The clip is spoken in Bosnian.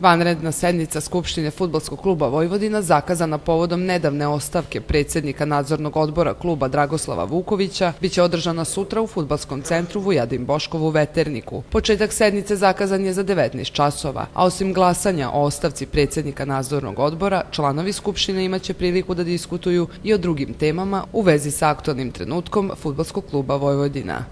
Vanredna sednica Skupštine futbolskog kluba Vojvodina zakazana povodom nedavne ostavke predsjednika nadzornog odbora kluba Dragoslava Vukovića biće održana sutra u futbolskom centru Vujadin Boškov u Veterniku. Početak sednice zakazan je za 19 časova, a osim glasanja o ostavci predsjednika nadzornog odbora, članovi Skupštine imaće priliku da diskutuju i o drugim temama u vezi sa aktualnim trenutkom futbolskog kluba Vojvodina.